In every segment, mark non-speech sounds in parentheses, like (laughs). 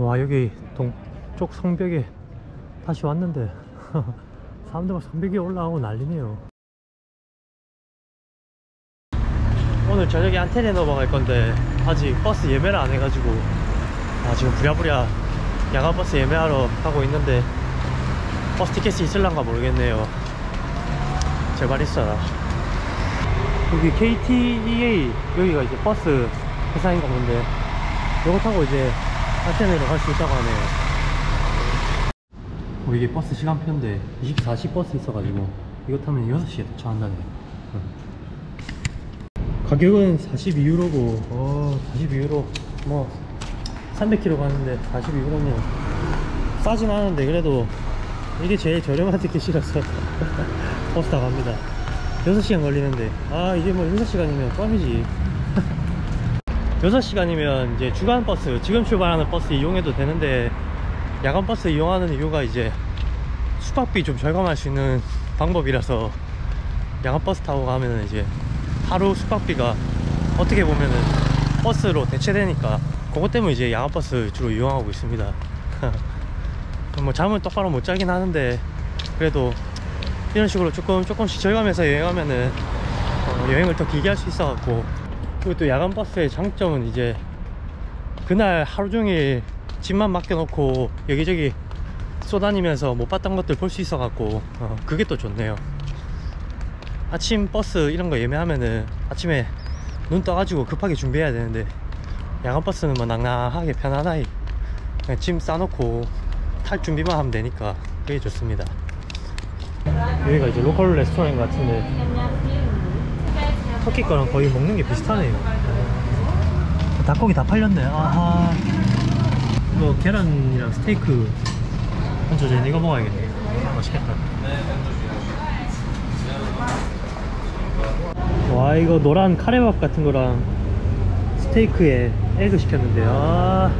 와 여기 동쪽 성벽에 다시 왔는데 (laughs) 사람들 성벽에 올라오고 난리네요. 오늘 저녁에 안테네 넘어갈 건데 아직 버스 예매를 안 해가지고 아 지금 부랴부랴 야간 버스 예매하러 가고 있는데 버스 티켓이 있을란가 모르겠네요. 제발 있어라. 여기 KTEA 여기가 이제 버스 회사인가 본데 이거 타고 이제 아테네로 갈 수 있다고 하네요. 어, 이게 버스 시간표인데 24시 버스 있어가지고 이거 타면 6시에 도착한다네. 가격은 42유로고 어 42유로 뭐 300km 가는데 42유로면 싸진 않은데 그래도 이게 제일 저렴한 티켓이라서 (laughs) 버스 타 갑니다. 6시간 걸리는데. 아 이제 뭐 6시간이면 껌이지 (laughs) 6시간이면 이제 주간 버스 지금 출발하는 버스 이용해도 되는데 야간 버스 이용하는 이유가 이제 숙박비 좀 절감할 수 있는 방법이라서 야간 버스 타고 가면은 이제 하루 숙박비가 어떻게 보면은 버스로 대체되니까 그것 때문에 이제 야간 버스 주로 이용하고 있습니다. (laughs) 뭐 잠을 똑바로 못 자긴 하는데 그래도 이런 식으로 조금 조금씩 절감해서 여행하면은 어, 여행을 더 길게 할 수 있어 갖고 그리고 또 야간 버스의 장점은 이제 그날 하루 종일 집만 맡겨놓고 여기저기 쏘다니면서 못 봤던 것들 볼 수 있어 갖고 어, 그게 또 좋네요. 아침 버스 이런 거 예매하면은 아침에 눈 떠가지고 급하게 준비해야 되는데 야간 버스는 뭐 낭낭하게 편안하게 그냥 짐 싸놓고 탈 준비만 하면 되니까 그게 좋습니다. 여기가 이제 로컬 레스토랑 같은데 터키 거랑 거의 먹는 게 비슷하네요. 닭고기 다 팔렸네. 아하. 뭐 계란이랑 스테이크 한 조제 이거 먹어야겠네. 맛있겠다. 와 이거 노란 카레밥 같은 거랑 스테이크에 egg 시켰는데 아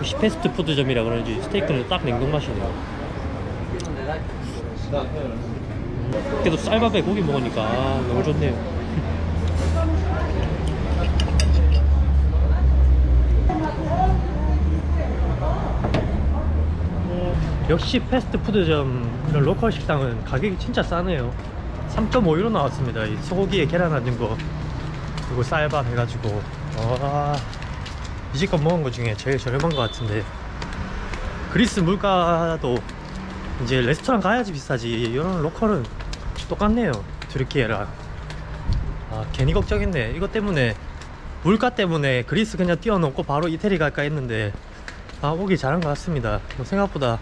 역시 패스트푸드점이라 그런지 스테이크는 딱 냉동 맛이네요. 그래도 쌀밥에 고기 먹으니까 아, 너무 좋네요. (laughs) 역시 패스트푸드점 이런 로컬 식당은 가격이 진짜 싸네요. 3.5유로 나왔습니다. 이 소고기에 계란 얹은 거. 그리고 쌀밥 해가지고. 와 이제껏 먹은 것 중에 제일 저렴한 것 같은데. 그리스 물가도 이제 레스토랑 가야지 비싸지. 이런 로컬은 똑같네요. 트르키에랑 아 괜히 걱정했네. 이것 때문에 물가 때문에 그리스 그냥 띄워놓고 바로 이태리 갈까 했는데 아 오기 잘한 것 같습니다. 뭐 생각보다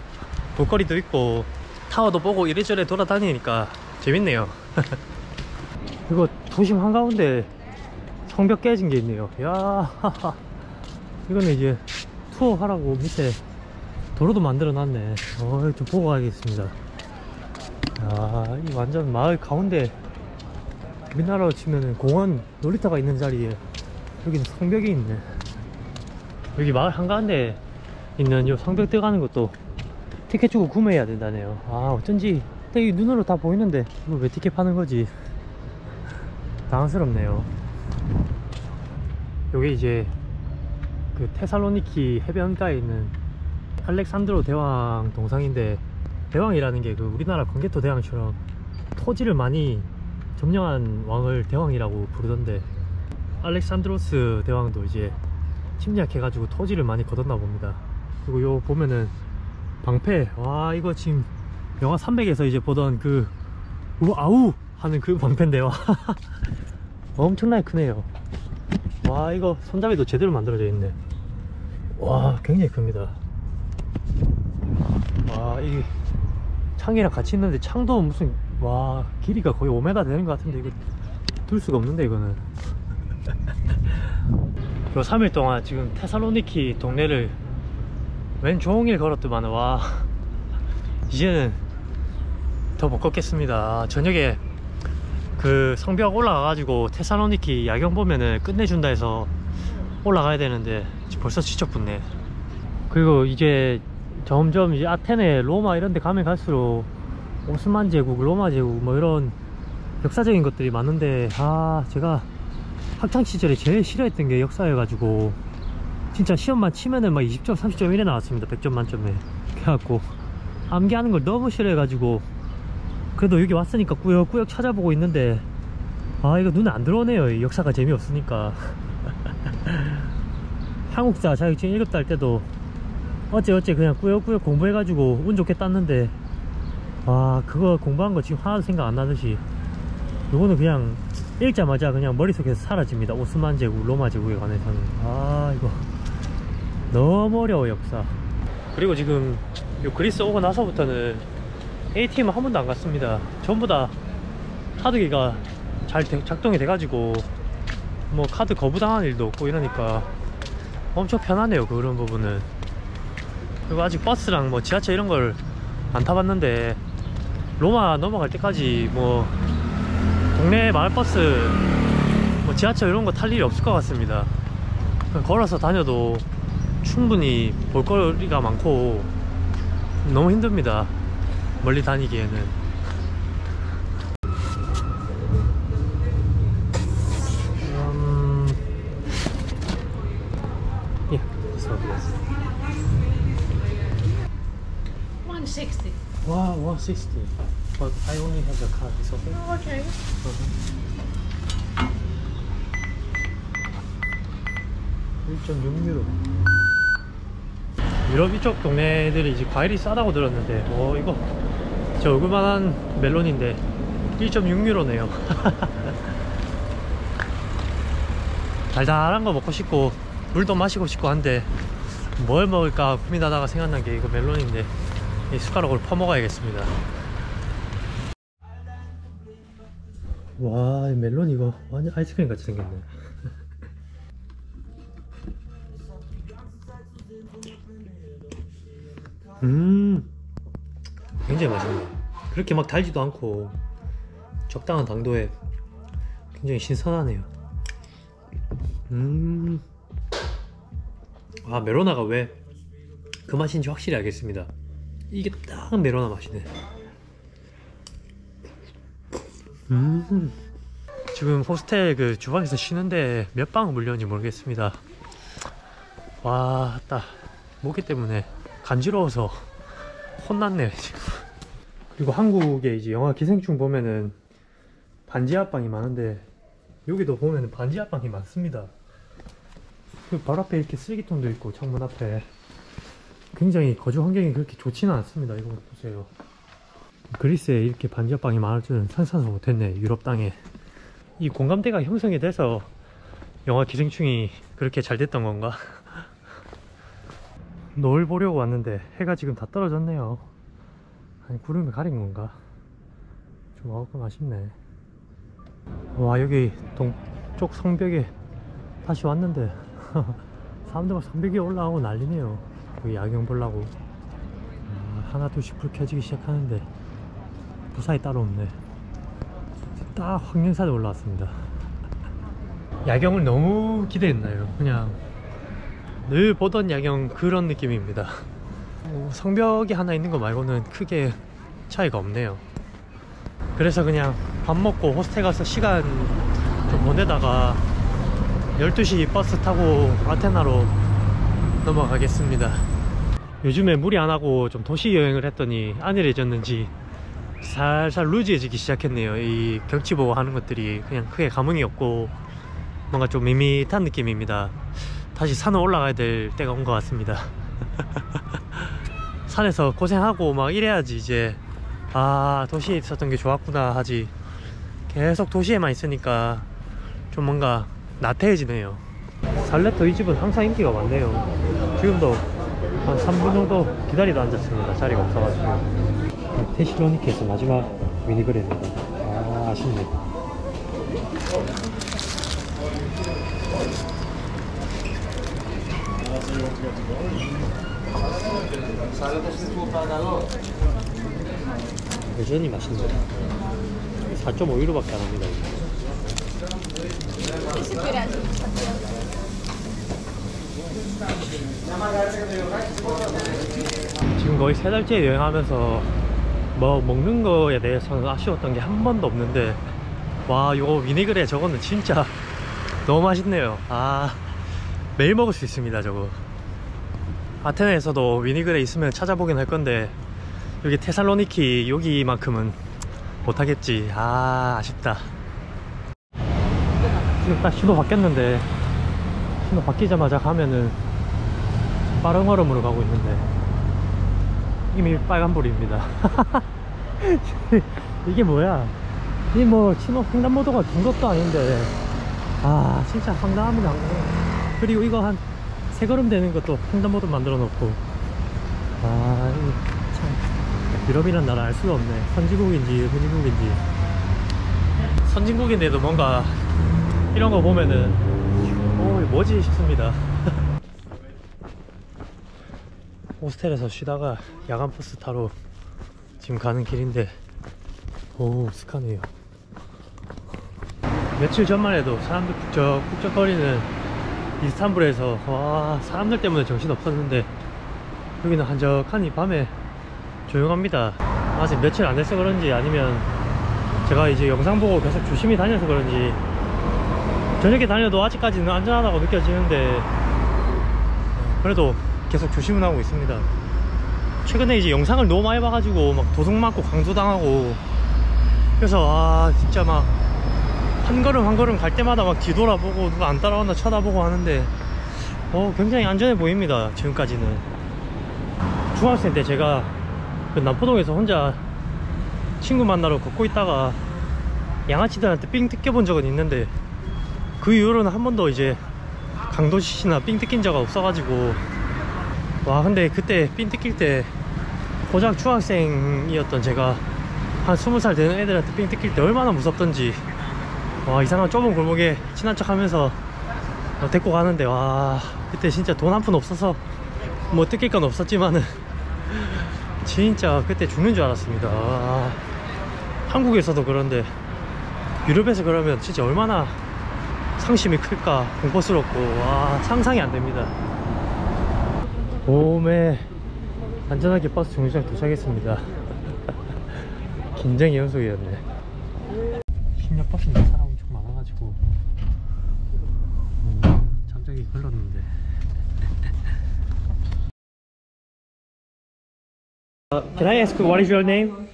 볼거리도 있고 타워도 보고 이래저래 돌아다니니까 재밌네요. (laughs) 이거 도심 한가운데 성벽 깨진 게 있네요. 야 이거는 이제 투어 하라고 밑에 도로도 만들어 놨네. 어, 좀 보고 가야겠습니다. 야이 완전 마을 가운데 우리나라로 치면은 공원 놀이터가 있는 자리에 여기는 성벽이 있네. 여기 마을 한가운데 있는 이 성벽 들어가는 것도 티켓 주고 구매해야 된다네요. 아 어쩐지 이 눈으로 다 보이는데 이거 왜 티켓 파는 거지? 당황스럽네요. 요게 이제 그 테살로니키 해변가에 있는 알렉산드로 대왕 동상인데 대왕이라는 게 그 우리나라 건개토 대왕처럼 토지를 많이 점령한 왕을 대왕이라고 부르던데 알렉산드로스 대왕도 이제 침략해가지고 토지를 많이 거뒀나 봅니다. 그리고 요 보면은 방패 와 이거 지금 영화 300에서 이제 보던 그 우아우 하는 그 방패인데요. (laughs) 엄청나게 크네요. 와 이거 손잡이도 제대로 만들어져 있네 와 굉장히 큽니다. 와이 창이랑 같이 있는데 창도 무슨 와 길이가 거의 5m 되는 것 같은데 이거 둘 수가 없는데 이거는. (laughs) 요 3일 동안 지금 테살로니키 동네를 왼 종일 걸었더만 와. (laughs) 이제는 더 못 걷겠습니다. 저녁에 그 성벽 올라가가지고 테살로니키 야경 보면은 끝내준다 해서 올라가야 되는데 벌써 지쳐붙네 그리고 이제 점점 이제 아테네, 로마 이런 데 가면 갈수록 오스만 제국, 로마 제국 뭐 이런 역사적인 것들이 많은데 아 제가 학창 시절에 제일 싫어했던 게 역사여가지고 진짜 시험만 치면은 막 20점, 30점 이래 나왔습니다. 100점 만점에. 그래갖고 암기하는 걸 너무 싫어해가지고 그래도 여기 왔으니까 꾸역꾸역 찾아보고 있는데 아 이거 눈에 안 들어오네요. 이 역사가 재미없으니까. (laughs) 한국사 자격증 1급도 할 때도 어째 어째 그냥 꾸역꾸역 공부해가지고 운 좋게 땄는데 와 그거 공부한 거 지금 하나도 생각 안 나듯이 요거는 그냥 읽자마자 그냥 머릿속에서 사라집니다. 오스만 제국 로마 제국에 관해서는. 아 이거 너무 어려워 역사. 그리고 지금 요 그리스 오고 나서부터는 ATM 한 번도 안 갔습니다. 전부 다 카드기가 잘 돼- 작동이 돼가지고 뭐 카드 거부당한 일도 없고 이러니까 엄청 편하네요 그런 부분은. 그리고 아직 버스랑 뭐 지하철 이런 걸 안 타봤는데 로마 넘어갈 때까지 뭐 동네 마을버스 뭐 지하철 이런 거 탈 일이 없을 것 같습니다. 걸어서 다녀도 충분히 볼거리가 많고 너무 힘듭니다 멀리 다니기에는 예, this one, yes. 160. Wow, 160. But I only have the card. It's okay? Oh, okay. Uh-huh. 1.6유로. 유럽 이쪽 동네들이 이제 과일이 싸다고 들었는데, 어, 이거 저 얼굴만한 멜론인데 1.6유로네요. 달달한 거 먹고 싶고 물도 마시고 싶고 한데 뭘 먹을까 고민하다가 생각난 게 이거 멜론인데 이 숟가락으로 퍼먹어야겠습니다. 와, 이 멜론 이거 완전 아이스크림 같이 생겼네. (laughs) 음, 굉장히 맛있네. 그렇게 막 달지도 않고 적당한 당도에 굉장히 신선하네요. 음, 아 메로나가 왜 그 맛인지 확실히 알겠습니다. 이게 딱 메로나 맛이네. 음. 지금 호스텔 그 주방에서 쉬는데 몇 방울 물렸는지 모르겠습니다. 와, 딱 모기 때문에 간지러워서 혼났네요 지금. 그리고 한국에 이제 영화 기생충 보면은 반지 합방이 많은데 여기도 보면은 반지 합방이 많습니다. 그 바로 앞에 이렇게 쓰레기통도 있고 창문 앞에. 굉장히 거주 환경이 그렇게 좋지는 않습니다. 이거 보세요. 그리스에 이렇게 반지하방이 많을 줄은 상상도 못했네 유럽 땅에. 이 공감대가 형성이 돼서 영화 기생충이 그렇게 잘 됐던 건가? (laughs) 노을 보려고 왔는데 해가 지금 다 떨어졌네요. 아니 구름이 가린 건가? 좀 조금 아쉽네. 와 여기 동쪽 성벽에 다시 왔는데 사람들 막 성벽에 올라가고 난리네요. 여기 야경 보려고. 아, 하나 둘씩 불 켜지기 시작하는데 부산이 따로 없네. 딱 황령산에 올라왔습니다. (laughs) 야경을 너무 기대했나요? 그냥 늘 보던 야경 그런 느낌입니다. 어, 성벽이 하나 있는 거 말고는 크게 차이가 없네요. 그래서 그냥 밥 먹고 호스텔 가서 시간 좀 보내다가 12시 버스 타고 아테나로 넘어가겠습니다 요즘에 무리 안 하고 좀 도시 여행을 했더니 안일해졌는지 살살 루즈해지기 시작했네요. 이 경치 보고 하는 것들이 그냥 크게 감흥이 없고 뭔가 좀 밋밋한 느낌입니다. 다시 산을 올라가야 될 때가 온 것 같습니다. (laughs) 산에서 고생하고 막 이래야지 이제 아 도시에 있었던 게 좋았구나 하지 계속 도시에만 있으니까 좀 뭔가 나태해지네요. 살레토 이 집은 항상 인기가 많네요. 지금도 한 3분 정도 기다리다 앉았습니다. 자리가 없어가지고. 테시로니케에서 마지막 미니그램입니다. 아, 아쉽네. 여전히 맛있네요. 4.5유로밖에 안 합니다. 이거. 거의 세 달째 여행하면서 뭐 먹는 거에 대해서는 아쉬웠던 게 한 번도 없는데 와 이거 위니그레 저거는 진짜 너무 맛있네요. 아 매일 먹을 수 있습니다 저거. 아테네에서도 위니그레 있으면 찾아보긴 할 건데 여기 테살로니키 여기만큼은 못하겠지. 아 아쉽다 지금 딱 신호 바뀌었는데 신호 바뀌자마자 가면은 빠른 걸음으로 가고 있는데 이미 빨간불입니다. (laughs) 이게 뭐야? 이 뭐 신호 횡단보도가 긴 것도 아닌데. 아 진짜 황당합니다 그리고 이거 한 세 걸음 되는 것도 횡단보도 만들어 놓고. 아 이거 참 유럽이란 나라 알 수가 없네. 선진국인지 후진국인지. 선진국인데도 뭔가 이런 거 보면은 오 뭐지 싶습니다. (laughs) 호스텔에서 쉬다가 야간 버스 타러 지금 가는 길인데 오 스카네요. 며칠 전만 해도 사람들 북적 북적거리는 이스탄불에서 와 사람들 때문에 정신 없었는데 여기는 한적하니 밤에 조용합니다. 아직 며칠 안 돼서 그런지 아니면 제가 이제 영상 보고 계속 조심히 다녀서 그런지 저녁에 다녀도 아직까지는 안전하다고 느껴지는데 어, 그래도 계속 조심은 하고 있습니다. 최근에 이제 영상을 너무 많이 봐가지고 막 도둑 맞고 강도당하고 그래서 아 진짜 막 한 걸음 한 걸음 갈 때마다 막 뒤돌아보고 누가 안 따라오나 쳐다보고 하는데 어 굉장히 안전해 보입니다 지금까지는. 중학생 때 제가 그 남포동에서 혼자 친구 만나러 걷고 있다가 양아치들한테 삥 뜯겨본 적은 있는데 그 이후로는 한 번도 이제 강도짓이나 삥 뜯긴 적 없어가지고. 와 근데 그때 삥 뜯길 때 고작 중학생이었던 제가 한 20살 되는 애들한테 삥 뜯길 때 얼마나 무섭던지. 와 이상한 좁은 골목에 친한 척 하면서 어, 데리고 가는데 와 그때 진짜 돈 한 푼 없어서 뭐 뜯길 건 없었지만은 (laughs) 진짜 그때 죽는 줄 알았습니다. 와, 한국에서도 그런데 유럽에서 그러면 진짜 얼마나 상심이 클까 공포스럽고 와 상상이 안 됩니다 봄에 안전하게 버스 정류장 도착했습니다 (laughs) 긴장의 연속이었네 심야 버스인데 사람 엄청 많아가지고 음, 잠자기 걸렀는데 Uh, (laughs) can I ask what is your name?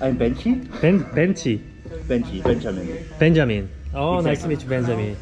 I'm Benchy. Ben Benchi Benchy, Benjamin. Benjamin. Oh, nice to meet you, Benjamin.